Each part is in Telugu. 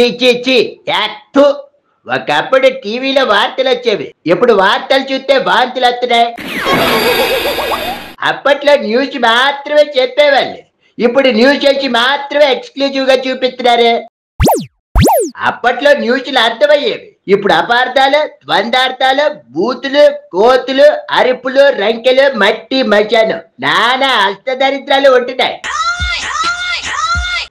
చీ చీ ఒకప్పుడు టీవీలో వార్తలు వచ్చేవి. ఇప్పుడు వార్తలు చూస్తే వార్తలు వస్తున్నాయి. అప్పట్లో న్యూస్ మాత్రమే చెప్పేవాళ్ళు. ఇప్పుడు న్యూస్ వచ్చి మాత్రమే ఎక్స్క్లూజివ్గా చూపిస్తున్నారు. అప్పట్లో న్యూస్లు అర్థమయ్యేవి. ఇప్పుడు అపార్థాలు ద్వందార్థాలు బూతులు కోతులు అరుపులు రంకెలు మట్టి మచాను నానా అష్టదరిద్రాలు ఉంటున్నాయి.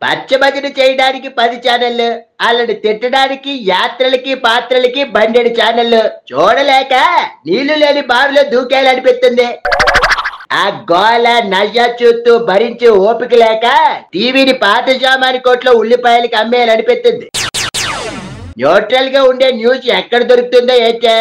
పచ్చభజన చేయడానికి పది ఛానళ్ళు వాళ్ళని తిట్టడానికి యాత్రలకి పాత్రలకి బండెడు ఛానళ్ళు చూడలేక నీళ్ళు లేని బావిలో దూకేయాలనిపిస్తుంది. ఆ గోల నజ చూస్తూ భరించి ఓపిక లేక టీవీని పాత సామాని కోట్లో ఉల్లిపాయలకి అమ్మేయాలనిపిస్తుంది న్యూట్రల్గా ఉండే న్యూస్ ఎక్కడ దొరుకుతుందో ఏంటే?